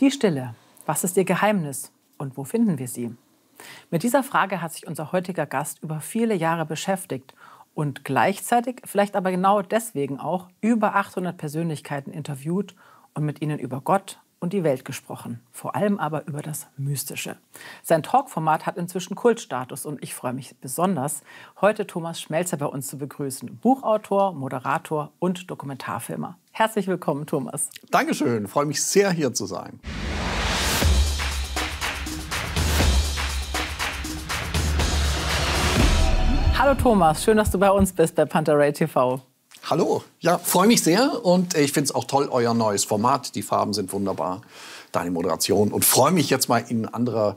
Die Stille. Was ist ihr Geheimnis und wo finden wir sie? Mit dieser Frage hat sich unser heutiger Gast über viele Jahre beschäftigt und gleichzeitig, vielleicht aber genau deswegen auch, über 800 Persönlichkeiten interviewt und mit ihnen über Gott und die Welt gesprochen, vor allem aber über das Mystische. Sein Talkformat hat inzwischen Kultstatus und ich freue mich besonders, heute Thomas Schmelzer bei uns zu begrüßen. Buchautor, Moderator und Dokumentarfilmer. Herzlich willkommen, Thomas. Dankeschön, freue mich sehr, hier zu sein. Hallo Thomas, schön, dass du bei uns bist bei Panteray TV. Hallo, ja, freue mich sehr und ich finde es auch toll, euer neues Format. Die Farben sind wunderbar, deine Moderation und freue mich jetzt mal in anderer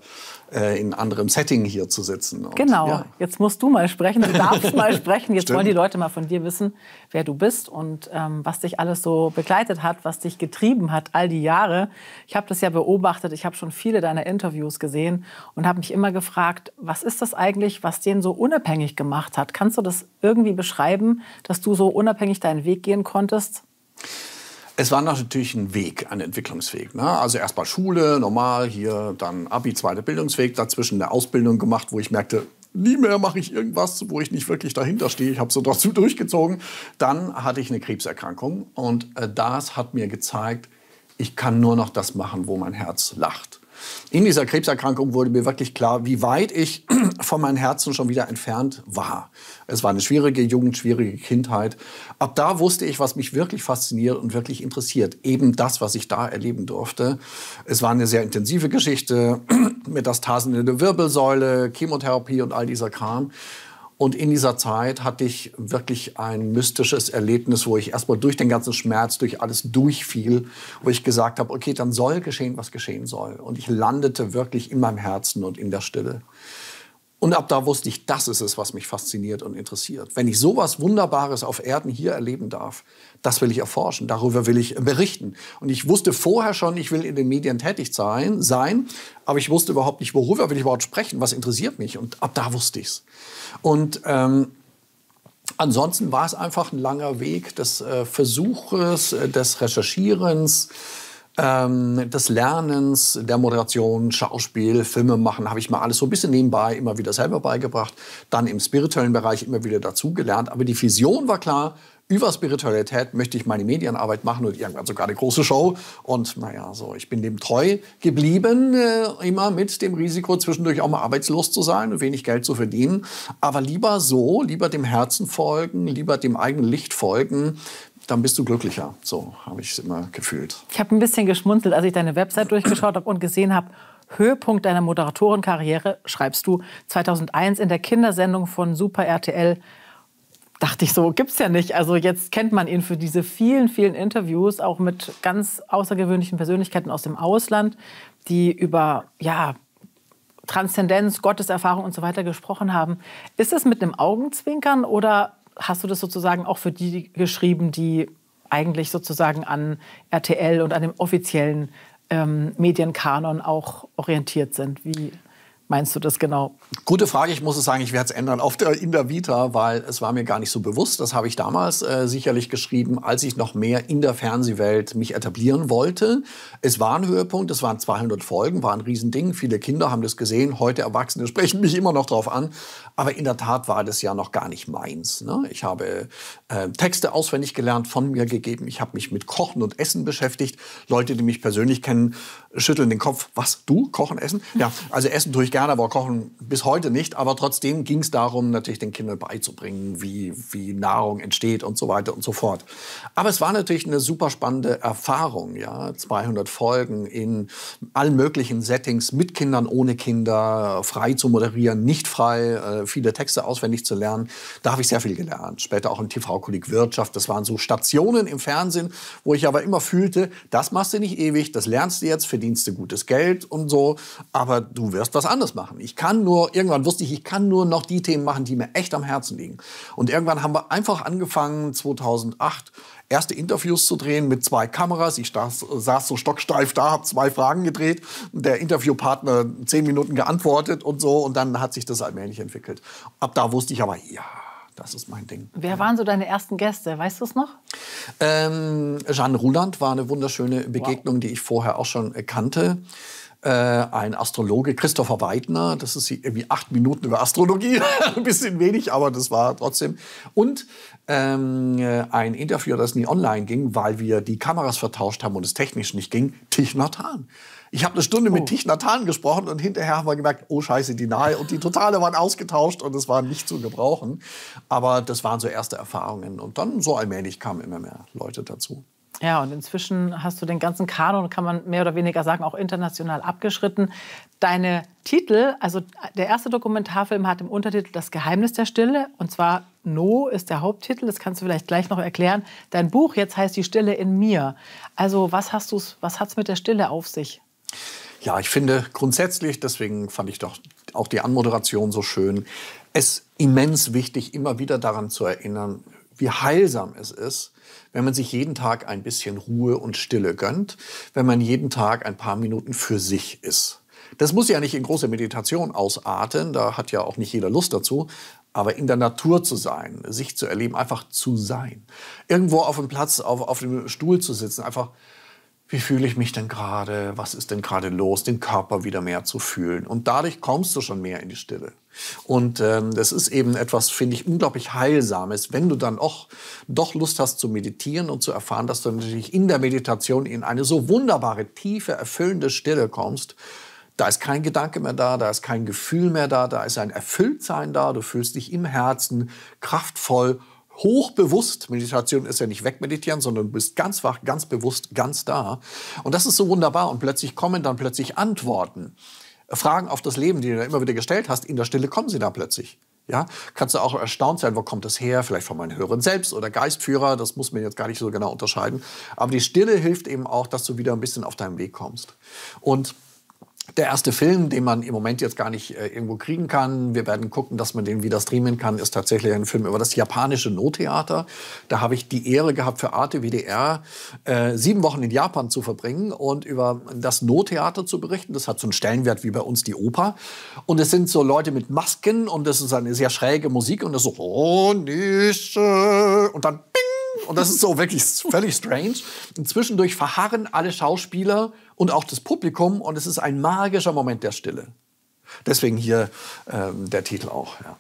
äh, in anderem Setting hier zu sitzen. Und, genau, ja. jetzt musst du mal sprechen, du darfst mal sprechen. Jetzt wollen die Leute mal von dir wissen, wer du bist und ähm, was dich alles so begleitet hat, was dich getrieben hat all die Jahre. Ich habe das ja beobachtet, ich habe schon viele deiner Interviews gesehen und habe mich immer gefragt, was ist das eigentlich, was den so unabhängig gemacht hat? Kannst du das irgendwie beschreiben, dass du so unabhängig deinen Weg gehen konntest? Es war natürlich ein Weg, ein Entwicklungsweg. Ne? Also erstmal Schule, normal, hier dann Abi, zweiter Bildungsweg, dazwischen eine Ausbildung gemacht, wo ich merkte, nie mehr mache ich irgendwas, wo ich nicht wirklich dahinter stehe. Ich habe so dazu durchgezogen. Dann hatte ich eine Krebserkrankung und äh, das hat mir gezeigt, ich kann nur noch das machen, wo mein Herz lacht. In dieser Krebserkrankung wurde mir wirklich klar, wie weit ich von meinem Herzen schon wieder entfernt war. Es war eine schwierige Jugend, schwierige Kindheit. Ab da wusste ich, was mich wirklich fasziniert und wirklich interessiert. Eben das, was ich da erleben durfte. Es war eine sehr intensive Geschichte. Metastasen in der Wirbelsäule, Chemotherapie und all dieser Kram. Und in dieser Zeit hatte ich wirklich ein mystisches Erlebnis, wo ich erstmal durch den ganzen Schmerz, durch alles durchfiel, wo ich gesagt habe, okay, dann soll geschehen, was geschehen soll. Und ich landete wirklich in meinem Herzen und in der Stille. Und ab da wusste ich, das ist es, was mich fasziniert und interessiert. Wenn ich sowas Wunderbares auf Erden hier erleben darf, das will ich erforschen, darüber will ich berichten. Und ich wusste vorher schon, ich will in den Medien tätig sein, sein aber ich wusste überhaupt nicht, worüber will ich überhaupt sprechen, was interessiert mich. Und ab da wusste ich's. Und ähm, ansonsten war es einfach ein langer Weg des äh, Versuches, äh, des Recherchierens, ähm, des Lernens, der Moderation, Schauspiel, Filme machen, habe ich mal alles so ein bisschen nebenbei immer wieder selber beigebracht. Dann im spirituellen Bereich immer wieder dazugelernt. Aber die Vision war klar, über Spiritualität möchte ich meine Medienarbeit machen und irgendwann sogar eine große Show. Und naja, so, ich bin dem treu geblieben, äh, immer mit dem Risiko, zwischendurch auch mal arbeitslos zu sein und wenig Geld zu verdienen. Aber lieber so, lieber dem Herzen folgen, lieber dem eigenen Licht folgen, dann bist du glücklicher. So habe ich es immer gefühlt. Ich habe ein bisschen geschmunzelt, als ich deine Website durchgeschaut habe und gesehen habe, Höhepunkt deiner Moderatorenkarriere schreibst du 2001 in der Kindersendung von Super RTL. Dachte ich so, gibt's ja nicht. Also jetzt kennt man ihn für diese vielen, vielen Interviews, auch mit ganz außergewöhnlichen Persönlichkeiten aus dem Ausland, die über ja, Transzendenz, Gotteserfahrung und so weiter gesprochen haben. Ist es mit einem Augenzwinkern oder hast du das sozusagen auch für die geschrieben, die eigentlich sozusagen an RTL und an dem offiziellen ähm, Medienkanon auch orientiert sind? Wie meinst du das genau? Gute Frage. Ich muss es sagen, ich werde es ändern auf der, in der Vita, weil es war mir gar nicht so bewusst. Das habe ich damals äh, sicherlich geschrieben, als ich noch mehr in der Fernsehwelt mich etablieren wollte. Es war ein Höhepunkt. Es waren 200 Folgen, war ein Riesending. Viele Kinder haben das gesehen. Heute Erwachsene sprechen mich immer noch drauf an. Aber in der Tat war das ja noch gar nicht meins. Ne? Ich habe äh, Texte auswendig gelernt, von mir gegeben. Ich habe mich mit Kochen und Essen beschäftigt. Leute, die mich persönlich kennen, schütteln den Kopf. Was, du? Kochen, Essen? Ja, also Essen tue ich gerne, aber Kochen bis heute nicht. Aber trotzdem ging es darum, natürlich den Kindern beizubringen, wie, wie Nahrung entsteht und so weiter und so fort. Aber es war natürlich eine super spannende Erfahrung. Ja? 200 Folgen in allen möglichen Settings, mit Kindern, ohne Kinder, frei zu moderieren, nicht frei, äh, viele Texte auswendig zu lernen. Da habe ich sehr viel gelernt. Später auch im TV-Kolleg Wirtschaft. Das waren so Stationen im Fernsehen, wo ich aber immer fühlte, das machst du nicht ewig, das lernst du jetzt verdienst du gutes Geld und so, aber du wirst was anderes machen. Ich kann nur, irgendwann wusste ich, ich kann nur noch die Themen machen, die mir echt am Herzen liegen. Und irgendwann haben wir einfach angefangen, 2008, erste Interviews zu drehen mit zwei Kameras. Ich saß, saß so stocksteif da, habe zwei Fragen gedreht. Der Interviewpartner zehn Minuten geantwortet und so. Und dann hat sich das allmählich entwickelt. Ab da wusste ich aber, ja, Das ist mein Ding. Wer waren so deine ersten Gäste? Weißt du es noch? Ähm, Jeanne Ruland war eine wunderschöne Begegnung, wow. die ich vorher auch schon kannte. Äh, ein Astrologe, Christopher Weidner, das ist irgendwie acht Minuten über Astrologie, ein bisschen wenig, aber das war trotzdem. Und ähm, äh, ein Interview, das nie online ging, weil wir die Kameras vertauscht haben und es technisch nicht ging, Tich Nathan. Ich habe eine Stunde oh. mit Tich Nathan gesprochen und hinterher haben wir gemerkt, oh scheiße, die Nahe und die Totale waren ausgetauscht und es war nicht zu gebrauchen. Aber das waren so erste Erfahrungen. Und dann so allmählich kamen immer mehr Leute dazu. Ja, und inzwischen hast du den ganzen Kanon, kann man mehr oder weniger sagen, auch international abgeschritten. Deine Titel, also der erste Dokumentarfilm hat im Untertitel Das Geheimnis der Stille. Und zwar No ist der Haupttitel, das kannst du vielleicht gleich noch erklären. Dein Buch jetzt heißt Die Stille in mir. Also was, hast du's, was hat es mit der Stille auf sich? Ja, ich finde grundsätzlich, deswegen fand ich doch auch die Anmoderation so schön, es immens wichtig, immer wieder daran zu erinnern, wie heilsam es ist, wenn man sich jeden Tag ein bisschen Ruhe und Stille gönnt, wenn man jeden Tag ein paar Minuten für sich ist. Das muss ja nicht in große Meditation ausarten, da hat ja auch nicht jeder Lust dazu, aber in der Natur zu sein, sich zu erleben, einfach zu sein. Irgendwo auf dem Platz, auf, auf dem Stuhl zu sitzen, einfach wie fühle ich mich denn gerade, was ist denn gerade los, den Körper wieder mehr zu fühlen. Und dadurch kommst du schon mehr in die Stille. Und ähm, das ist eben etwas, finde ich, unglaublich Heilsames, wenn du dann auch doch Lust hast zu meditieren und zu erfahren, dass du natürlich in der Meditation in eine so wunderbare, tiefe, erfüllende Stille kommst. Da ist kein Gedanke mehr da, da ist kein Gefühl mehr da, da ist ein Erfülltsein da, du fühlst dich im Herzen kraftvoll hochbewusst. Meditation ist ja nicht wegmeditieren, sondern du bist ganz wach, ganz bewusst, ganz da. Und das ist so wunderbar. Und plötzlich kommen dann plötzlich Antworten. Fragen auf das Leben, die du immer wieder gestellt hast, in der Stille kommen sie da plötzlich. Ja, kannst du auch erstaunt sein, wo kommt das her? Vielleicht von meinen Hörern selbst oder Geistführer, das muss man jetzt gar nicht so genau unterscheiden. Aber die Stille hilft eben auch, dass du wieder ein bisschen auf deinem Weg kommst. Und der erste Film, den man im Moment jetzt gar nicht äh, irgendwo kriegen kann, wir werden gucken, dass man den wieder streamen kann, ist tatsächlich ein Film über das japanische Nottheater. Da habe ich die Ehre gehabt, für Arte WDR äh, sieben Wochen in Japan zu verbringen und über das Nottheater zu berichten. Das hat so einen Stellenwert wie bei uns die Oper. Und es sind so Leute mit Masken und es ist eine sehr schräge Musik und das so, oh, nicht, und dann bing, und das ist so wirklich völlig strange. Und zwischendurch verharren alle Schauspieler und auch das Publikum und es ist ein magischer Moment der Stille. Deswegen hier ähm, der Titel auch. Ja.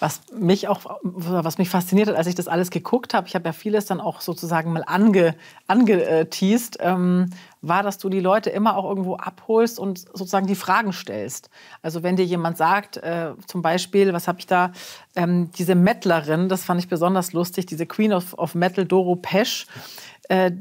Was mich auch, was mich fasziniert hat, als ich das alles geguckt habe, ich habe ja vieles dann auch sozusagen mal ange, angeteased, ähm, war, dass du die Leute immer auch irgendwo abholst und sozusagen die Fragen stellst. Also wenn dir jemand sagt, äh, zum Beispiel, was habe ich da, ähm, diese Mettlerin, das fand ich besonders lustig, diese Queen of, of Metal, Doro Pesch, äh,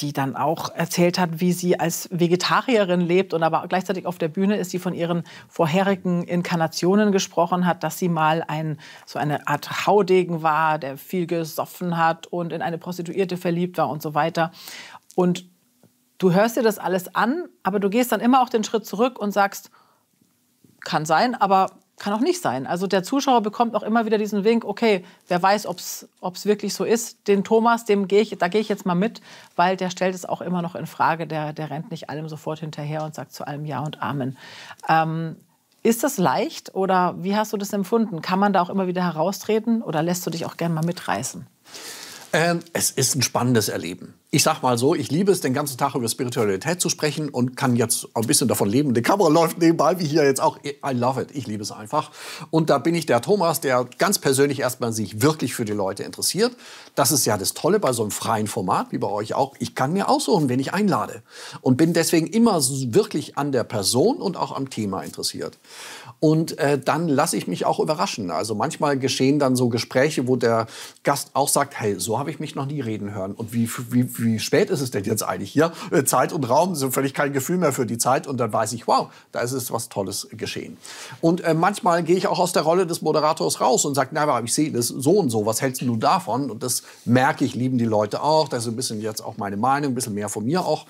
die dann auch erzählt hat, wie sie als Vegetarierin lebt und aber gleichzeitig auf der Bühne ist, die von ihren vorherigen Inkarnationen gesprochen hat, dass sie mal ein, so eine Art Haudegen war, der viel gesoffen hat und in eine Prostituierte verliebt war und so weiter. Und du hörst dir das alles an, aber du gehst dann immer auch den Schritt zurück und sagst, kann sein, aber kann auch nicht sein. Also der Zuschauer bekommt auch immer wieder diesen Wink, okay, wer weiß, ob es wirklich so ist. Den Thomas, dem gehe ich, da gehe ich jetzt mal mit, weil der stellt es auch immer noch in Frage. Der, der rennt nicht allem sofort hinterher und sagt zu allem Ja und Amen. Ähm, ist das leicht oder wie hast du das empfunden? Kann man da auch immer wieder heraustreten oder lässt du dich auch gerne mal mitreißen? Ähm, es ist ein spannendes Erleben ich sag mal so, ich liebe es, den ganzen Tag über Spiritualität zu sprechen und kann jetzt ein bisschen davon leben. Die Kamera läuft nebenbei, wie hier jetzt auch. I love it. Ich liebe es einfach. Und da bin ich der Thomas, der ganz persönlich erstmal sich wirklich für die Leute interessiert. Das ist ja das Tolle bei so einem freien Format, wie bei euch auch. Ich kann mir aussuchen, wen ich einlade. Und bin deswegen immer wirklich an der Person und auch am Thema interessiert. Und äh, dann lasse ich mich auch überraschen. Also manchmal geschehen dann so Gespräche, wo der Gast auch sagt, hey, so habe ich mich noch nie reden hören. Und wie, wie, wie spät ist es denn jetzt eigentlich hier? Äh, Zeit und Raum sind völlig kein Gefühl mehr für die Zeit und dann weiß ich, wow, da ist es was Tolles geschehen. Und äh, manchmal gehe ich auch aus der Rolle des Moderators raus und sage, na, aber ich sehe das so und so, was hältst du davon? Und das merke ich, lieben die Leute auch. Das ist ein bisschen jetzt auch meine Meinung, ein bisschen mehr von mir auch.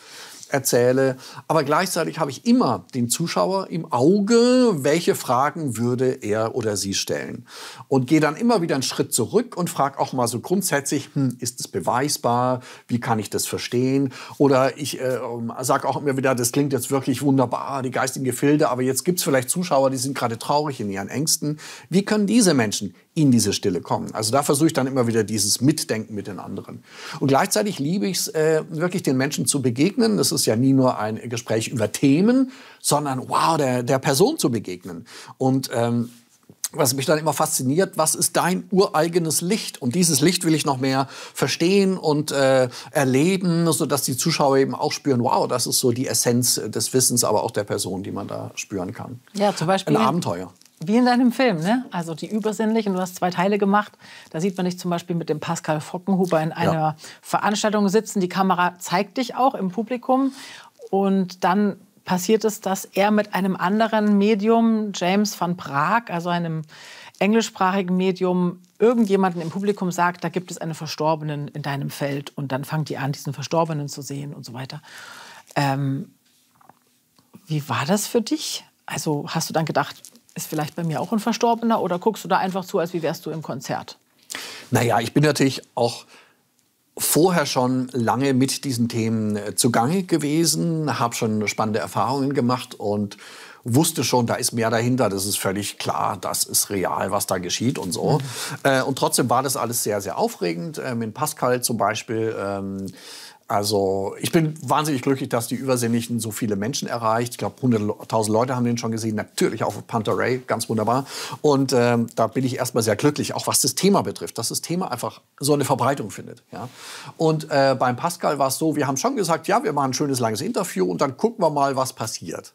Erzähle. Aber gleichzeitig habe ich immer den Zuschauer im Auge, welche Fragen würde er oder sie stellen. Und gehe dann immer wieder einen Schritt zurück und frage auch mal so grundsätzlich, hm, ist es beweisbar? Wie kann ich das verstehen? Oder ich äh, sage auch immer wieder, das klingt jetzt wirklich wunderbar, die geistigen Gefilde, aber jetzt gibt es vielleicht Zuschauer, die sind gerade traurig in ihren Ängsten. Wie können diese Menschen in diese Stille kommen. Also da versuche ich dann immer wieder dieses Mitdenken mit den anderen. Und gleichzeitig liebe ich es, äh, wirklich den Menschen zu begegnen. Das ist ja nie nur ein Gespräch über Themen, sondern wow, der, der Person zu begegnen. Und ähm, was mich dann immer fasziniert, was ist dein ureigenes Licht? Und dieses Licht will ich noch mehr verstehen und äh, erleben, sodass die Zuschauer eben auch spüren, wow, das ist so die Essenz des Wissens, aber auch der Person, die man da spüren kann. Ja, zum Beispiel. Ein Abenteuer. Wie in deinem Film, ne? Also die übersinnlichen, du hast zwei Teile gemacht. Da sieht man dich zum Beispiel mit dem Pascal Fockenhuber in einer ja. Veranstaltung sitzen. Die Kamera zeigt dich auch im Publikum. Und dann passiert es, dass er mit einem anderen Medium, James van Praag, also einem englischsprachigen Medium, irgendjemanden im Publikum sagt, da gibt es einen Verstorbenen in deinem Feld. Und dann fangen die an, diesen Verstorbenen zu sehen und so weiter. Ähm, wie war das für dich? Also hast du dann gedacht, ist vielleicht bei mir auch ein Verstorbener oder guckst du da einfach zu, als wie wärst du im Konzert? Naja, ich bin natürlich auch vorher schon lange mit diesen Themen äh, zugange gewesen, habe schon spannende Erfahrungen gemacht und wusste schon, da ist mehr dahinter. Das ist völlig klar, das ist real, was da geschieht und so. Mhm. Äh, und trotzdem war das alles sehr, sehr aufregend. Äh, mit Pascal zum Beispiel. Ähm, also ich bin wahnsinnig glücklich, dass die Übersinnlichen so viele Menschen erreicht. Ich glaube, 100.000 Leute haben den schon gesehen. Natürlich auch auf Panteray, ganz wunderbar. Und ähm, da bin ich erstmal sehr glücklich, auch was das Thema betrifft, dass das Thema einfach so eine Verbreitung findet. Ja? Und äh, beim Pascal war es so, wir haben schon gesagt, ja, wir machen ein schönes langes Interview und dann gucken wir mal, was passiert.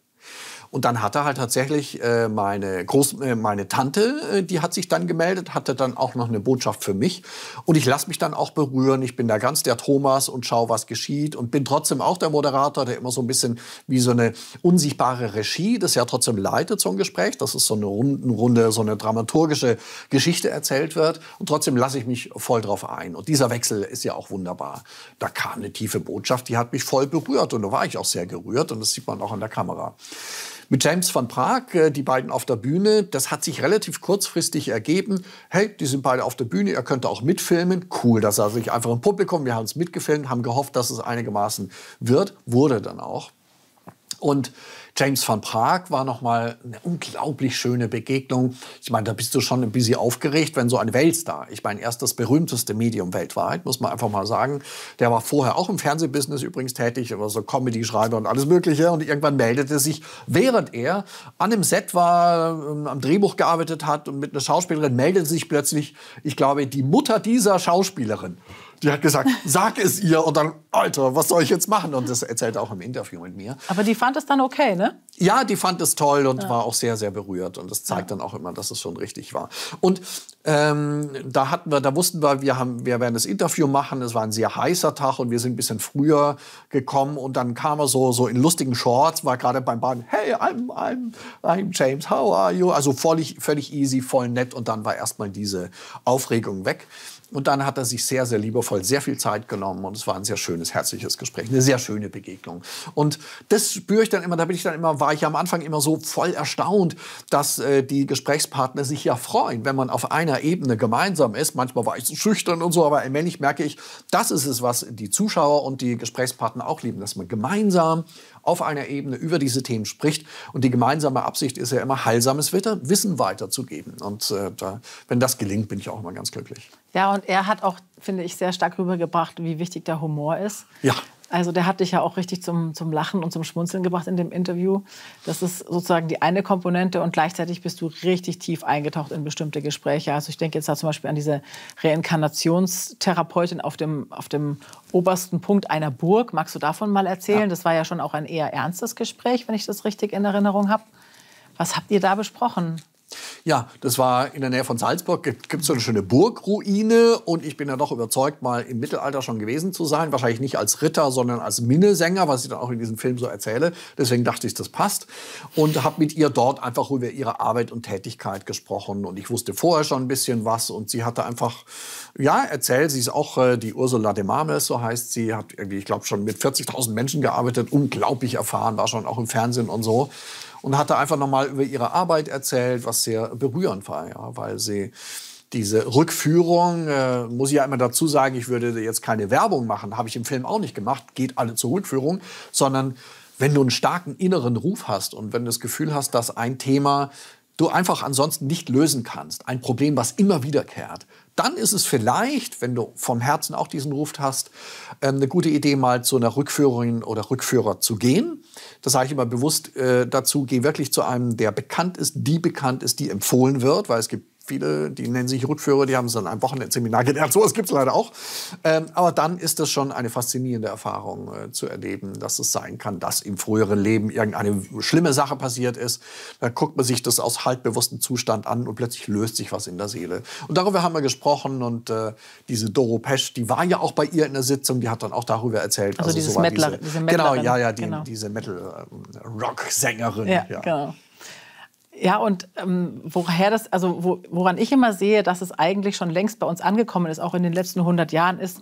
Und dann hat er halt tatsächlich äh, meine, Groß, äh, meine Tante, äh, die hat sich dann gemeldet, hatte dann auch noch eine Botschaft für mich. Und ich lasse mich dann auch berühren. Ich bin da ganz der Thomas und schaue, was geschieht. Und bin trotzdem auch der Moderator, der immer so ein bisschen wie so eine unsichtbare Regie, das ja trotzdem leitet, so ein Gespräch. Das ist so eine Runde, so eine dramaturgische Geschichte erzählt wird. Und trotzdem lasse ich mich voll drauf ein. Und dieser Wechsel ist ja auch wunderbar. Da kam eine tiefe Botschaft, die hat mich voll berührt. Und da war ich auch sehr gerührt. Und das sieht man auch an der Kamera mit James van Praag, äh, die beiden auf der Bühne. Das hat sich relativ kurzfristig ergeben. Hey, die sind beide auf der Bühne, er könnte auch mitfilmen. Cool, dass er sich einfach im Publikum, wir haben es mitgefilmt, haben gehofft, dass es einigermaßen wird. Wurde dann auch. Und James van Praag war noch mal eine unglaublich schöne Begegnung. Ich meine, da bist du schon ein bisschen aufgeregt, wenn so ein Weltstar, ich meine, erst das berühmteste Medium weltweit, muss man einfach mal sagen. Der war vorher auch im Fernsehbusiness übrigens tätig, aber so Comedy-Schreiber und alles Mögliche. Und irgendwann meldete sich, während er an dem Set war, ähm, am Drehbuch gearbeitet hat und mit einer Schauspielerin, meldete sich plötzlich, ich glaube, die Mutter dieser Schauspielerin. Die hat gesagt, sag es ihr und dann, Alter, was soll ich jetzt machen? Und das erzählt er auch im Interview mit mir. Aber die fand es dann okay, ne? Ja, die fand es toll und ja. war auch sehr, sehr berührt. Und das zeigt ja. dann auch immer, dass es schon richtig war. Und ähm, da hatten wir, da wussten wir, wir, haben, wir werden das Interview machen. Es war ein sehr heißer Tag und wir sind ein bisschen früher gekommen. Und dann kam er so, so in lustigen Shorts, war gerade beim Baden, hey, I'm, I'm, I'm James, how are you? Also völlig, völlig easy, voll nett. Und dann war erstmal diese Aufregung weg. Und dann hat er sich sehr, sehr liebevoll sehr viel Zeit genommen und es war ein sehr schönes, herzliches Gespräch, eine sehr schöne Begegnung. Und das spüre ich dann immer, da bin ich dann immer, war ich am Anfang immer so voll erstaunt, dass äh, die Gesprächspartner sich ja freuen, wenn man auf einer Ebene gemeinsam ist. Manchmal war ich so schüchtern und so, aber allmählich merke ich, das ist es, was die Zuschauer und die Gesprächspartner auch lieben, dass man gemeinsam auf einer Ebene über diese Themen spricht. Und die gemeinsame Absicht ist ja immer, heilsames Wissen weiterzugeben. Und äh, da, wenn das gelingt, bin ich auch immer ganz glücklich. Ja, und er hat auch, finde ich, sehr stark rübergebracht, wie wichtig der Humor ist. Ja. Also der hat dich ja auch richtig zum, zum Lachen und zum Schmunzeln gebracht in dem Interview. Das ist sozusagen die eine Komponente und gleichzeitig bist du richtig tief eingetaucht in bestimmte Gespräche. Also ich denke jetzt da zum Beispiel an diese Reinkarnationstherapeutin auf dem, auf dem obersten Punkt einer Burg. Magst du davon mal erzählen? Ja. Das war ja schon auch ein eher ernstes Gespräch, wenn ich das richtig in Erinnerung habe. Was habt ihr da besprochen? Ja, das war in der Nähe von Salzburg. Gibt es so eine schöne Burgruine. Und ich bin ja doch überzeugt, mal im Mittelalter schon gewesen zu sein. Wahrscheinlich nicht als Ritter, sondern als Minnesänger, was ich dann auch in diesem Film so erzähle. Deswegen dachte ich, das passt. Und habe mit ihr dort einfach über ihre Arbeit und Tätigkeit gesprochen. Und ich wusste vorher schon ein bisschen was. Und sie hatte einfach, ja, erzählt. Sie ist auch äh, die Ursula de Marmes, so heißt sie. Hat irgendwie, ich glaube, schon mit 40.000 Menschen gearbeitet. Unglaublich erfahren, war schon auch im Fernsehen und so und hatte einfach nochmal über ihre Arbeit erzählt, was sehr berührend war, ja, weil sie diese Rückführung, äh, muss ich ja immer dazu sagen, ich würde jetzt keine Werbung machen, habe ich im Film auch nicht gemacht, geht alle zur Rückführung, sondern wenn du einen starken inneren Ruf hast und wenn du das Gefühl hast, dass ein Thema du einfach ansonsten nicht lösen kannst, ein Problem, was immer wiederkehrt, dann ist es vielleicht, wenn du vom Herzen auch diesen Ruf hast, ähm, eine gute Idee, mal zu einer Rückführerin oder Rückführer zu gehen. Das sage ich immer bewusst äh, dazu, geh wirklich zu einem, der bekannt ist, die bekannt ist, die empfohlen wird, weil es gibt Viele, die nennen sich Rückführer, die haben es dann ein Wochenendseminar gelernt. So was gibt es leider auch. Ähm, aber dann ist es schon eine faszinierende Erfahrung äh, zu erleben, dass es sein kann, dass im früheren Leben irgendeine schlimme Sache passiert ist. Da guckt man sich das aus halbbewusstem Zustand an und plötzlich löst sich was in der Seele. Und darüber haben wir gesprochen. Und äh, diese Doro Pesch, die war ja auch bei ihr in der Sitzung, die hat dann auch darüber erzählt. Also, also dieses so Mettler, diese, diese Genau, ja, ja, die, genau. diese Metal-Rock-Sängerin. Ja, ja, genau. Ja, und ähm, woher das, also wo, woran ich immer sehe, dass es eigentlich schon längst bei uns angekommen ist, auch in den letzten 100 Jahren, ist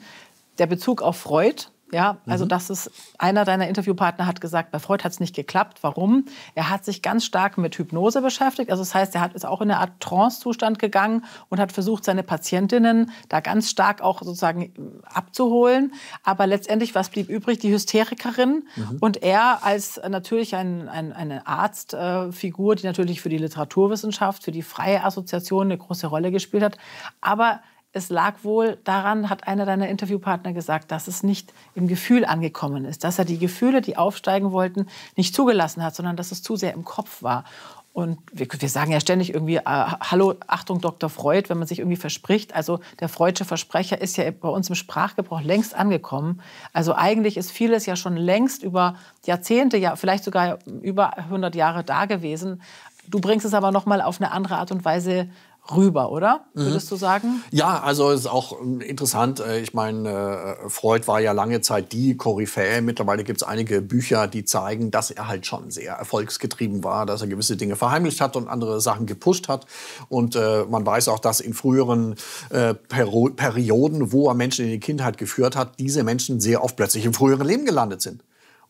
der Bezug auf Freud ja, also mhm. das ist einer deiner Interviewpartner hat gesagt, bei Freud hat es nicht geklappt. Warum? Er hat sich ganz stark mit Hypnose beschäftigt. Also das heißt, er hat, ist auch in eine Art Trance-Zustand gegangen und hat versucht, seine Patientinnen da ganz stark auch sozusagen abzuholen. Aber letztendlich, was blieb übrig? Die Hysterikerin mhm. und er als natürlich ein, ein, eine Arztfigur, die natürlich für die Literaturwissenschaft, für die freie Assoziation eine große Rolle gespielt hat. Aber es lag wohl daran, hat einer deiner Interviewpartner gesagt, dass es nicht im Gefühl angekommen ist, dass er die Gefühle, die aufsteigen wollten, nicht zugelassen hat, sondern dass es zu sehr im Kopf war. Und wir, wir sagen ja ständig irgendwie, äh, hallo, Achtung, Dr. Freud, wenn man sich irgendwie verspricht. Also der freudsche Versprecher ist ja bei uns im Sprachgebrauch längst angekommen. Also eigentlich ist vieles ja schon längst über Jahrzehnte, ja vielleicht sogar über 100 Jahre da gewesen. Du bringst es aber noch mal auf eine andere Art und Weise rüber, oder? Würdest mhm. du sagen? Ja, also es ist auch ähm, interessant. Äh, ich meine, äh, Freud war ja lange Zeit die Koryphäe. Mittlerweile gibt es einige Bücher, die zeigen, dass er halt schon sehr erfolgsgetrieben war, dass er gewisse Dinge verheimlicht hat und andere Sachen gepusht hat. Und äh, man weiß auch, dass in früheren äh, Perioden, wo er Menschen in die Kindheit geführt hat, diese Menschen sehr oft plötzlich im früheren Leben gelandet sind.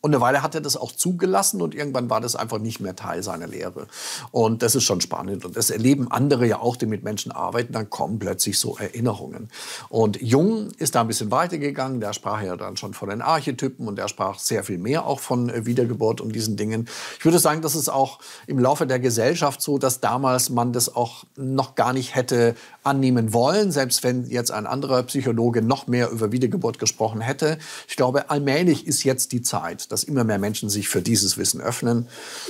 Und eine Weile hat er das auch zugelassen und irgendwann war das einfach nicht mehr Teil seiner Lehre. Und das ist schon spannend. Und das erleben andere ja auch, die mit Menschen arbeiten. Dann kommen plötzlich so Erinnerungen. Und Jung ist da ein bisschen weitergegangen. Der sprach ja dann schon von den Archetypen und er sprach sehr viel mehr auch von äh, Wiedergeburt und diesen Dingen. Ich würde sagen, das ist auch im Laufe der Gesellschaft so, dass damals man das auch noch gar nicht hätte annehmen wollen, selbst wenn jetzt ein anderer Psychologe noch mehr über Wiedergeburt gesprochen hätte. Ich glaube, allmählich ist jetzt die Zeit dass immer mehr Menschen sich für dieses Wissen öffnen.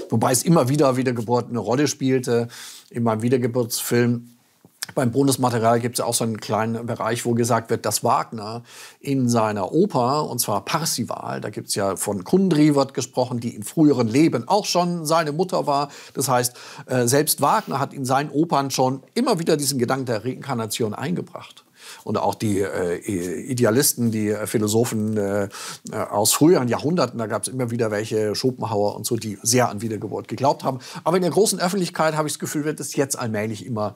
Wobei es immer wieder Wiedergeburt eine Rolle spielte. In meinem Wiedergeburtsfilm beim Bonusmaterial gibt es auch so einen kleinen Bereich, wo gesagt wird, dass Wagner in seiner Oper, und zwar Parsival, da gibt es ja von Kundry wird gesprochen, die in früheren Leben auch schon seine Mutter war. Das heißt, äh, selbst Wagner hat in seinen Opern schon immer wieder diesen Gedanken der Reinkarnation eingebracht und auch die äh, Idealisten, die äh, Philosophen äh, äh, aus früheren Jahrhunderten, da gab es immer wieder welche, Schopenhauer und so, die sehr an Wiedergeburt geglaubt haben. Aber in der großen Öffentlichkeit habe ich das Gefühl, wird es jetzt allmählich immer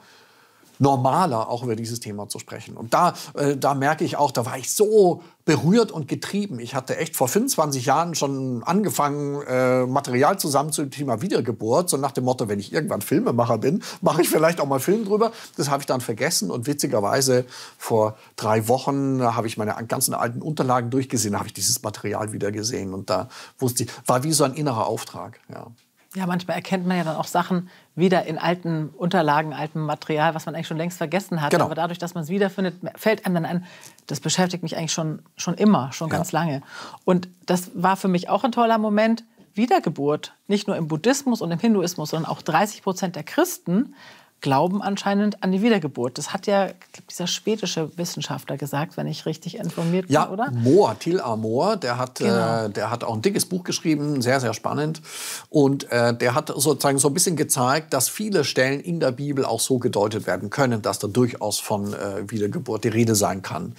normaler, auch über dieses Thema zu sprechen. Und da, äh, da merke ich auch, da war ich so berührt und getrieben. Ich hatte echt vor 25 Jahren schon angefangen, äh, Material zusammen zum Thema Wiedergeburt, so nach dem Motto, wenn ich irgendwann Filmemacher bin, mache ich vielleicht auch mal Film drüber. Das habe ich dann vergessen und witzigerweise vor drei Wochen habe ich meine ganzen alten Unterlagen durchgesehen, habe ich dieses Material wieder gesehen und da wusste ich, war wie so ein innerer Auftrag. Ja. Ja, manchmal erkennt man ja dann auch Sachen wieder in alten Unterlagen, altem Material, was man eigentlich schon längst vergessen hat. Genau. Aber dadurch, dass man es wiederfindet, fällt einem dann ein, das beschäftigt mich eigentlich schon, schon immer, schon ganz ja. lange. Und das war für mich auch ein toller Moment. Wiedergeburt, nicht nur im Buddhismus und im Hinduismus, sondern auch 30 Prozent der Christen glauben anscheinend an die Wiedergeburt. Das hat ja dieser schwedische Wissenschaftler gesagt, wenn ich richtig informiert bin, ja, oder? Mohr, Till Amor, der hat, Genau. äh, der hat auch ein dickes Buch geschrieben, sehr, sehr spannend. Und äh, der hat sozusagen so ein bisschen gezeigt, dass viele Stellen in der Bibel auch so gedeutet werden können, dass da durchaus von äh, Wiedergeburt die Rede sein kann.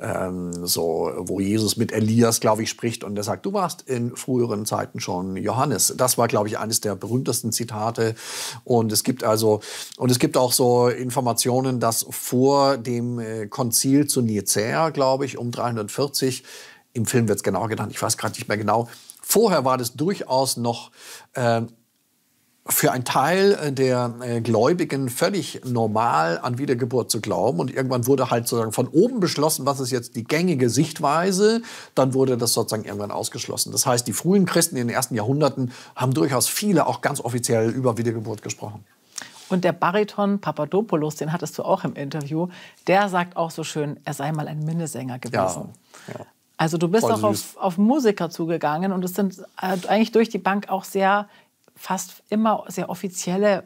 Ähm, so, wo Jesus mit Elias, glaube ich, spricht und der sagt, du warst in früheren Zeiten schon Johannes. Das war, glaube ich, eines der berühmtesten Zitate. Und es gibt also, und es gibt auch so Informationen, dass vor dem äh, Konzil zu Nicäa, glaube ich, um 340, im Film wird es genau genannt, ich weiß gerade nicht mehr genau, vorher war das durchaus noch äh, für einen Teil äh, der äh, Gläubigen völlig normal an Wiedergeburt zu glauben. Und irgendwann wurde halt sozusagen von oben beschlossen, was ist jetzt die gängige Sichtweise. Dann wurde das sozusagen irgendwann ausgeschlossen. Das heißt, die frühen Christen in den ersten Jahrhunderten haben durchaus viele auch ganz offiziell über Wiedergeburt gesprochen. Und der Bariton Papadopoulos, den hattest du auch im Interview, der sagt auch so schön, er sei mal ein Minnesänger gewesen. ja. Also du bist Voll auch auf, auf Musiker zugegangen und es sind äh, eigentlich durch die Bank auch sehr, fast immer sehr offizielle,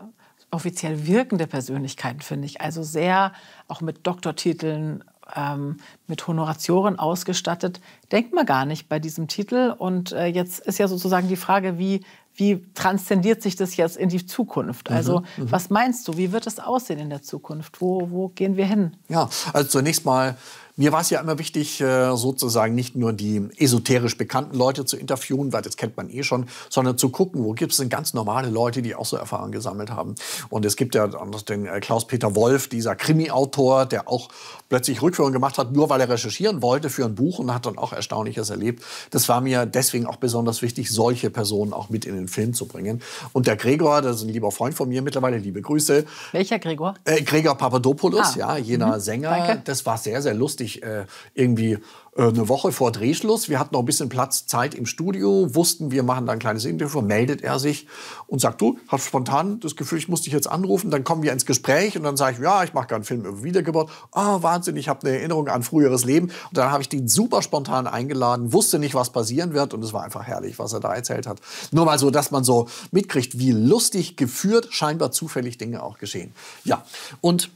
offiziell wirkende Persönlichkeiten, finde ich. Also sehr auch mit Doktortiteln, ähm, mit Honoratioren ausgestattet. Denkt man gar nicht bei diesem Titel. Und äh, jetzt ist ja sozusagen die Frage, wie, wie transzendiert sich das jetzt in die Zukunft? Also was meinst du, wie wird es aussehen in der Zukunft? Wo, wo gehen wir hin? Ja, also zunächst mal, mir war es ja immer wichtig, äh, sozusagen nicht nur die esoterisch bekannten Leute zu interviewen, weil das kennt man eh schon, sondern zu gucken, wo gibt es denn ganz normale Leute, die auch so Erfahrungen gesammelt haben. Und es gibt ja den äh, Klaus-Peter Wolf, dieser Krimi-Autor, der auch plötzlich Rückführungen gemacht hat, nur weil er recherchieren wollte für ein Buch und hat dann auch Erstaunliches erlebt. Das war mir deswegen auch besonders wichtig, solche Personen auch mit in den Film zu bringen. Und der Gregor, das ist ein lieber Freund von mir mittlerweile, liebe Grüße, Welcher Gregor? äh, Gregor Papadopoulos, Ah. ja, jener Sänger. Danke. Das war sehr, sehr lustig. Äh, irgendwie äh, eine Woche vor Drehschluss. Wir hatten noch ein bisschen Platz, Zeit im Studio, wussten, wir machen da ein kleines Interview. Meldet er sich und sagt, du, hab spontan das Gefühl, ich muss dich jetzt anrufen. Dann kommen wir ins Gespräch und dann sage ich, ja, ich mache gerade einen Film über Wiedergeburt. Ah, Wahnsinn, ich habe eine Erinnerung an früheres Leben. Und dann habe ich den super spontan eingeladen, wusste nicht, was passieren wird und es war einfach herrlich, was er da erzählt hat. Nur mal so, dass man so mitkriegt, wie lustig geführt scheinbar zufällig Dinge auch geschehen. Ja, und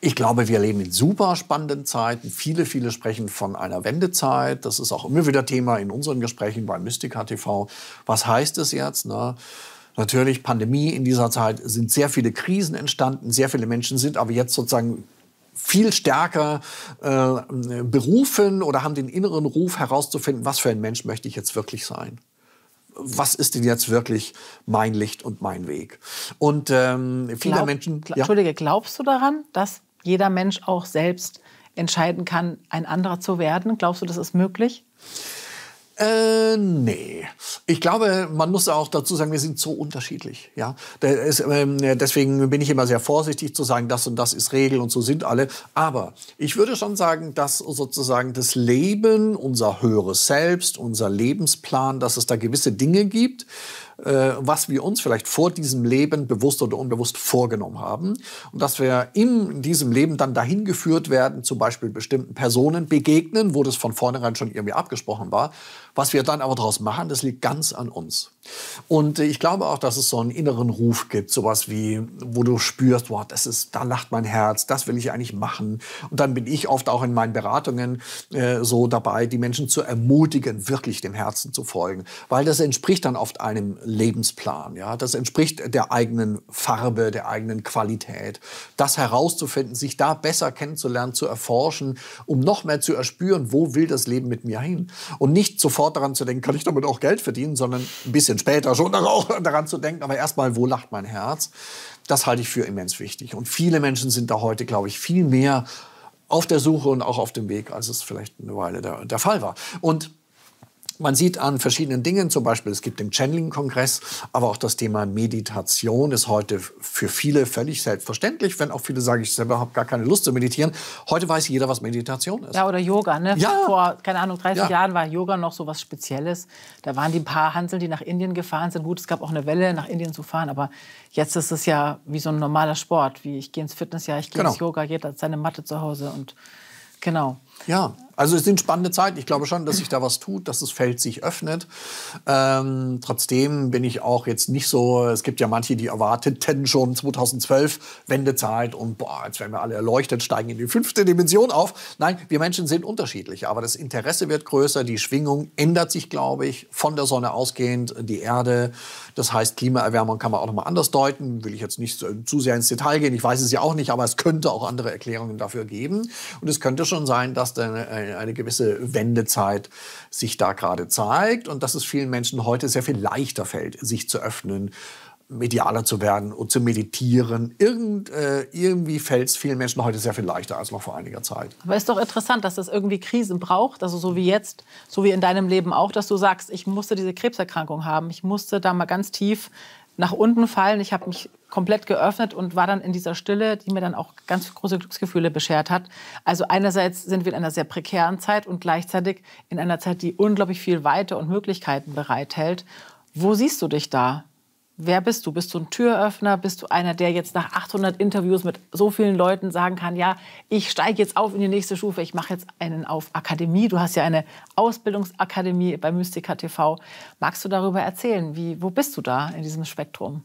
ich glaube, wir leben in super spannenden Zeiten. Viele, viele sprechen von einer Wendezeit. Das ist auch immer wieder Thema in unseren Gesprächen bei Mystica TV. Was heißt es jetzt? Ne? Natürlich, Pandemie in dieser Zeit sind sehr viele Krisen entstanden. Sehr viele Menschen sind aber jetzt sozusagen viel stärker äh, berufen oder haben den inneren Ruf herauszufinden, was für ein Mensch möchte ich jetzt wirklich sein was ist denn jetzt wirklich mein Licht und mein Weg? Und ähm, viele Glaub- Menschen. gla- Entschuldige, glaubst du daran, dass jeder Mensch auch selbst entscheiden kann, ein anderer zu werden? Glaubst du, das ist möglich? Äh, nee. Ich glaube, man muss auch dazu sagen, wir sind so unterschiedlich. Ja, ist, ähm, deswegen bin ich immer sehr vorsichtig zu sagen, das und das ist Regel und so sind alle. Aber ich würde schon sagen, dass sozusagen das Leben, unser höheres Selbst, unser Lebensplan, dass es da gewisse Dinge gibt, äh, was wir uns vielleicht vor diesem Leben bewusst oder unbewusst vorgenommen haben. Und dass wir in diesem Leben dann dahin geführt werden, zum Beispiel bestimmten Personen begegnen, wo das von vornherein schon irgendwie abgesprochen war. Was wir dann aber daraus machen, das liegt ganz an uns. Und ich glaube auch, dass es so einen inneren Ruf gibt, sowas wie, wo du spürst, wow, das ist, da lacht mein Herz, das will ich eigentlich machen. Und dann bin ich oft auch in meinen Beratungen äh, so dabei, die Menschen zu ermutigen, wirklich dem Herzen zu folgen, weil das entspricht dann oft einem Lebensplan. Ja, das entspricht der eigenen Farbe, der eigenen Qualität. Das herauszufinden, sich da besser kennenzulernen, zu erforschen, um noch mehr zu erspüren, wo will das Leben mit mir hin? Und nicht sofort daran zu denken, kann ich damit auch Geld verdienen, sondern ein bisschen später schon daran zu denken, aber erstmal, wo lacht mein Herz? Das halte ich für immens wichtig. Und viele Menschen sind da heute, glaube ich, viel mehr auf der Suche und auch auf dem Weg, als es vielleicht eine Weile der, der Fall war. Und man sieht an verschiedenen Dingen, zum Beispiel es gibt den Channeling-Kongress, aber auch das Thema Meditation ist heute für viele völlig selbstverständlich, wenn auch viele sagen, ich selber habe gar keine Lust zu meditieren. Heute weiß jeder, was Meditation ist. Ja, oder Yoga. Ne? Ja. Vor, keine Ahnung, 30 Ja. Jahren war Yoga noch so was Spezielles. Da waren die paar Hansel, die nach Indien gefahren sind. Gut, es gab auch eine Welle, nach Indien zu fahren, aber jetzt ist es ja wie so ein normaler Sport. Wie ich gehe ins Fitnessjahr, ich gehe Genau. ins Yoga, jeder hat seine Matte zu Hause und genau. Ja, Also es sind spannende Zeiten. Ich glaube schon, dass sich da was tut, dass das Feld sich öffnet. Ähm, trotzdem bin ich auch jetzt nicht so, es gibt ja manche, die erwarteten schon 2012 Wendezeit und boah, jetzt werden wir alle erleuchtet, steigen in die fünfte Dimension auf. Nein, wir Menschen sind unterschiedlich, aber das Interesse wird größer, die Schwingung ändert sich, glaube ich, von der Sonne ausgehend, die Erde. Das heißt, Klimaerwärmung kann man auch noch mal anders deuten. Will ich jetzt nicht zu sehr ins Detail gehen. Ich weiß es ja auch nicht, aber es könnte auch andere Erklärungen dafür geben. Und es könnte schon sein, dass dann eine gewisse Wendezeit sich da gerade zeigt und dass es vielen Menschen heute sehr viel leichter fällt, sich zu öffnen, medialer zu werden und zu meditieren. Irgend, äh, irgendwie fällt es vielen Menschen heute sehr viel leichter als noch vor einiger Zeit. Aber es ist doch interessant, dass das irgendwie Krisen braucht, also so wie jetzt, so wie in deinem Leben auch, dass du sagst, ich musste diese Krebserkrankung haben, ich musste da mal ganz tief nach unten fallen. Ich habe mich komplett geöffnet und war dann in dieser Stille, die mir dann auch ganz große Glücksgefühle beschert hat. Also einerseits sind wir in einer sehr prekären Zeit und gleichzeitig in einer Zeit, die unglaublich viel Weite und Möglichkeiten bereithält. Wo siehst du dich da? Wer bist du? Bist du ein Türöffner? Bist du einer, der jetzt nach 800 Interviews mit so vielen Leuten sagen kann, ja, ich steige jetzt auf in die nächste Stufe, ich mache jetzt einen auf Akademie. Du hast ja eine Ausbildungsakademie bei Mystica TV. Magst du darüber erzählen? Wie, wo bist du da in diesem Spektrum?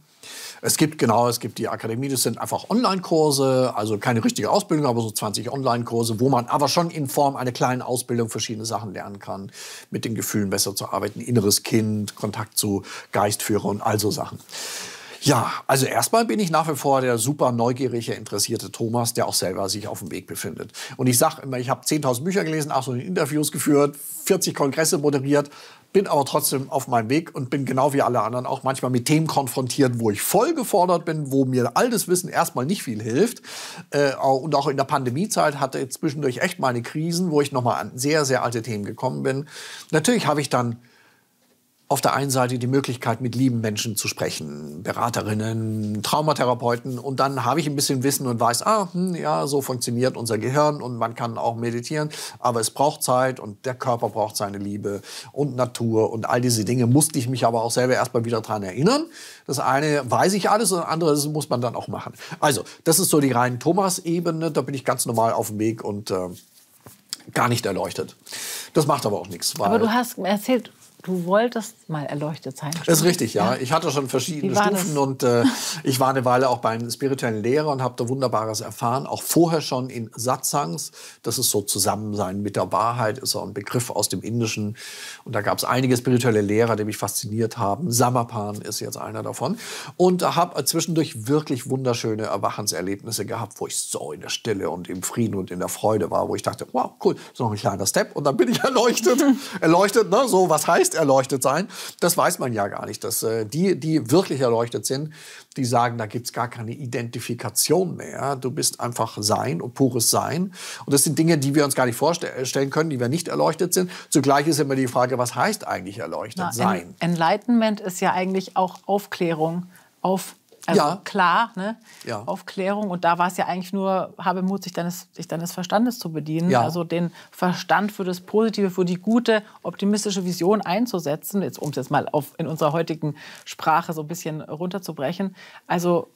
Es gibt genau, es gibt die Akademie, das sind einfach Online-Kurse, also keine richtige Ausbildung, aber so 20 Online-Kurse, wo man aber schon in Form einer kleinen Ausbildung verschiedene Sachen lernen kann, mit den Gefühlen besser zu arbeiten, inneres Kind, Kontakt zu Geistführer und all so Sachen. Ja, also erstmal bin ich nach wie vor der super neugierige, interessierte Thomas, der auch selber sich auf dem Weg befindet. Und ich sage immer, ich habe 10.000 Bücher gelesen, 800 Interviews geführt, 40 Kongresse moderiert, bin aber trotzdem auf meinem Weg und bin genau wie alle anderen auch manchmal mit Themen konfrontiert, wo ich voll gefordert bin, wo mir all das Wissen erstmal nicht viel hilft. Äh, und auch in der Pandemiezeit hatte ich zwischendurch echt meine Krisen, wo ich nochmal an sehr, sehr alte Themen gekommen bin. Natürlich habe ich dann auf der einen Seite die Möglichkeit, mit lieben Menschen zu sprechen, Beraterinnen, Traumatherapeuten. Und dann habe ich ein bisschen Wissen und weiß, ah, hm, ja, so funktioniert unser Gehirn und man kann auch meditieren. Aber es braucht Zeit und der Körper braucht seine Liebe und Natur und all diese Dinge musste ich mich aber auch selber erstmal wieder dran erinnern. Das eine weiß ich alles und das andere muss man dann auch machen. Also, das ist so die reine Thomas-Ebene. Da bin ich ganz normal auf dem Weg und äh, gar nicht erleuchtet. Das macht aber auch nichts. aber du hast erzählt, Du wolltest mal erleuchtet sein. Das ist richtig, ja. ja. Ich hatte schon verschiedene Stufen das? und äh, ich war eine Weile auch bei einem spirituellen Lehrer und habe da Wunderbares erfahren. Auch vorher schon in Satsangs. Das ist so Zusammensein mit der Wahrheit, ist auch ein Begriff aus dem Indischen. Und da gab es einige spirituelle Lehrer, die mich fasziniert haben. Samapan ist jetzt einer davon. Und habe zwischendurch wirklich wunderschöne Erwachenserlebnisse gehabt, wo ich so in der Stille und im Frieden und in der Freude war, wo ich dachte, wow, cool, so ein kleiner Step und dann bin ich erleuchtet. erleuchtet, ne? so was heißt erleuchtet sein. Das weiß man ja gar nicht. Dass, äh, die, die wirklich erleuchtet sind, die sagen, da gibt es gar keine Identifikation mehr. Du bist einfach Sein und pures Sein. Und das sind Dinge, die wir uns gar nicht vorstellen können, die wir nicht erleuchtet sind. Zugleich ist immer die Frage, was heißt eigentlich erleuchtet Na, sein? Enlightenment ist ja eigentlich auch Aufklärung, auf also ja. klar, ne? Ja. Aufklärung. Und da war es ja eigentlich nur, habe Mut, sich deines, sich deines Verstandes zu bedienen. Ja. Also den Verstand für das Positive, für die gute, optimistische Vision einzusetzen. Jetzt, um es jetzt mal auf, in unserer heutigen Sprache so ein bisschen runterzubrechen. Also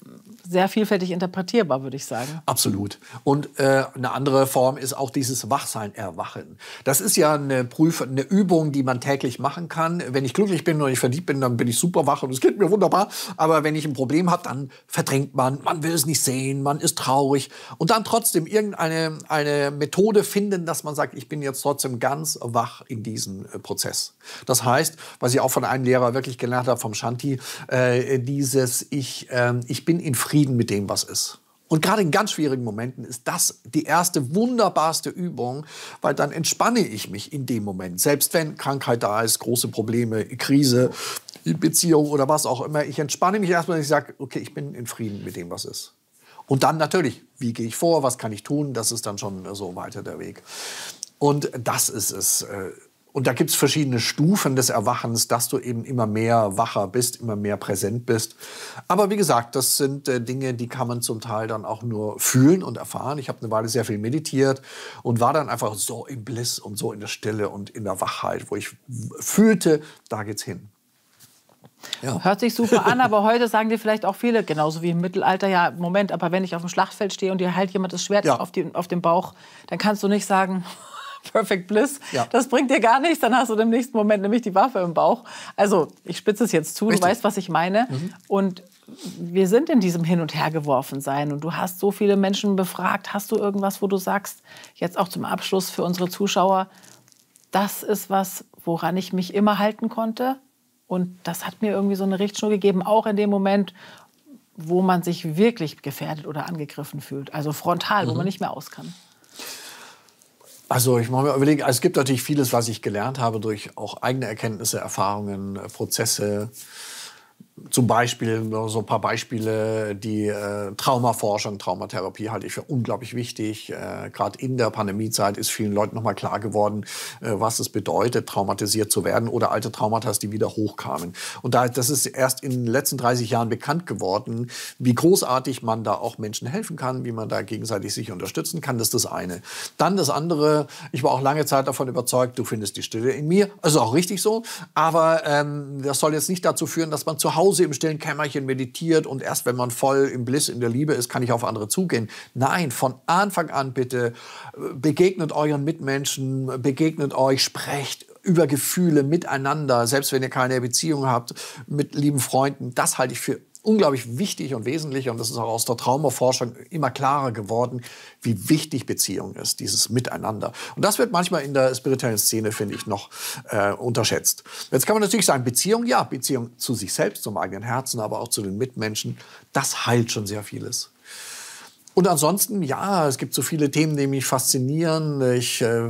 sehr vielfältig interpretierbar, würde ich sagen. Absolut. Und äh, eine andere Form ist auch dieses Wachsein, Erwachen. Das ist ja eine, Prüf eine Übung, die man täglich machen kann. Wenn ich glücklich bin und ich verliebt bin, dann bin ich super wach und es geht mir wunderbar. Aber wenn ich ein Problem habe, hat, dann verdrängt man, man will es nicht sehen, man ist traurig und dann trotzdem irgendeine eine Methode finden, dass man sagt, ich bin jetzt trotzdem ganz wach in diesem äh, Prozess. Das heißt, was ich auch von einem Lehrer wirklich gelernt habe, vom Shanti, äh, dieses ich, äh, ich bin in Frieden mit dem, was ist. Und gerade in ganz schwierigen Momenten ist das die erste wunderbarste Übung, weil dann entspanne ich mich in dem Moment. Selbst wenn Krankheit da ist, große Probleme, Krise, Beziehung oder was auch immer. Ich entspanne mich erstmal und ich sage, okay, ich bin in Frieden mit dem, was ist. Und dann natürlich, wie gehe ich vor, was kann ich tun, das ist dann schon so weiter der Weg. Und das ist es. Äh, und da gibt es verschiedene Stufen des Erwachens, dass du eben immer mehr wacher bist, immer mehr präsent bist. Aber wie gesagt, das sind äh, Dinge, die kann man zum Teil dann auch nur fühlen und erfahren. Ich habe eine Weile sehr viel meditiert und war dann einfach so im Bliss und so in der Stille und in der Wachheit, wo ich fühlte, da geht's hin. Ja. Hört sich super an, aber heute sagen dir vielleicht auch viele, genauso wie im Mittelalter, ja, Moment, aber wenn ich auf dem Schlachtfeld stehe und dir halt jemand das Schwert ja. auf, die, auf den Bauch, dann kannst du nicht sagen, Perfect Bliss. Ja. Das bringt dir gar nichts, dann hast du im nächsten Moment nämlich die Waffe im Bauch. Also ich spitze es jetzt zu, Richtig. du weißt, was ich meine. Mhm. Und wir sind in diesem Hin- und Hergeworfen sein und du hast so viele Menschen befragt. Hast du irgendwas, wo du sagst, jetzt auch zum Abschluss für unsere Zuschauer, das ist was, woran ich mich immer halten konnte? Und das hat mir irgendwie so eine Richtschnur gegeben, auch in dem Moment, wo man sich wirklich gefährdet oder angegriffen fühlt. Also frontal, mhm. wo man nicht mehr aus kann. Also ich muss mir überlegen, also es gibt natürlich vieles, was ich gelernt habe durch auch eigene Erkenntnisse, Erfahrungen, Prozesse, zum Beispiel so ein paar Beispiele, die äh, Traumaforschung, Traumatherapie halte ich für unglaublich wichtig. Äh, Gerade in der Pandemiezeit ist vielen Leuten nochmal klar geworden, äh, was es bedeutet, traumatisiert zu werden oder alte Traumata, die wieder hochkamen. Und da, das ist erst in den letzten 30 Jahren bekannt geworden, wie großartig man da auch Menschen helfen kann, wie man da gegenseitig sich unterstützen kann. Das ist das eine. Dann das andere, ich war auch lange Zeit davon überzeugt, du findest die Stille in mir. Also auch richtig so. Aber ähm, das soll jetzt nicht dazu führen, dass man zu Hause Hause im stillen Kämmerchen meditiert und erst wenn man voll im Bliss, in der Liebe ist, kann ich auf andere zugehen. Nein, von Anfang an bitte äh, begegnet euren Mitmenschen, begegnet euch, sprecht über Gefühle miteinander, selbst wenn ihr keine Beziehung habt, mit lieben Freunden. Das halte ich für unglaublich wichtig und wesentlich, und das ist auch aus der Traumaforschung immer klarer geworden, wie wichtig Beziehung ist, dieses Miteinander. Und das wird manchmal in der spirituellen Szene, finde ich, noch äh, unterschätzt. Jetzt kann man natürlich sagen, Beziehung, ja, Beziehung zu sich selbst, zum eigenen Herzen, aber auch zu den Mitmenschen, das heilt schon sehr vieles. Und ansonsten, ja, es gibt so viele Themen, die mich faszinieren. Ich äh,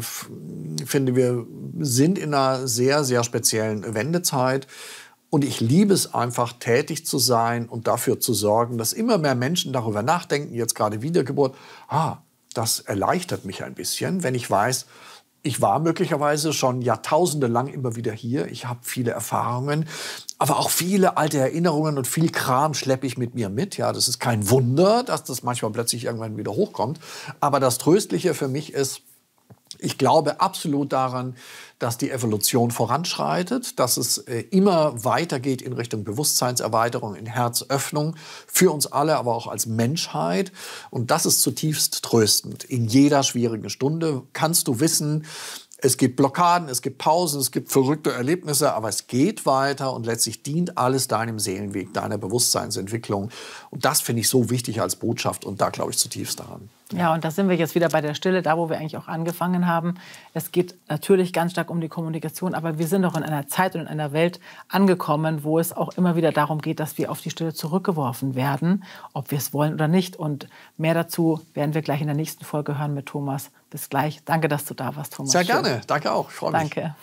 finde, wir sind in einer sehr, sehr speziellen Wendezeit. Und ich liebe es einfach, tätig zu sein und dafür zu sorgen, dass immer mehr Menschen darüber nachdenken, jetzt gerade Wiedergeburt. Ah, das erleichtert mich ein bisschen, wenn ich weiß, ich war möglicherweise schon Jahrtausende lang immer wieder hier. Ich habe viele Erfahrungen, aber auch viele alte Erinnerungen und viel Kram schleppe ich mit mir mit. Ja, das ist kein Wunder, dass das manchmal plötzlich irgendwann wieder hochkommt. Aber das Tröstliche für mich ist, ich glaube absolut daran, dass die Evolution voranschreitet, dass es äh, immer weitergeht in Richtung Bewusstseinserweiterung, in Herzöffnung für uns alle, aber auch als Menschheit. Und das ist zutiefst tröstend. In jeder schwierigen Stunde kannst du wissen, es gibt Blockaden, es gibt Pausen, es gibt verrückte Erlebnisse, aber es geht weiter und letztlich dient alles deinem Seelenweg, deiner Bewusstseinsentwicklung. Und das finde ich so wichtig als Botschaft und da glaube ich zutiefst daran. Ja, und da sind wir jetzt wieder bei der Stille, da wo wir eigentlich auch angefangen haben. Es geht natürlich ganz stark um die Kommunikation, aber wir sind auch in einer Zeit und in einer Welt angekommen, wo es auch immer wieder darum geht, dass wir auf die Stille zurückgeworfen werden, ob wir es wollen oder nicht. Und mehr dazu werden wir gleich in der nächsten Folge hören mit Thomas. Bis gleich. Danke, dass du da warst, Thomas. Sehr gerne. Danke auch. Ich freue mich. Danke.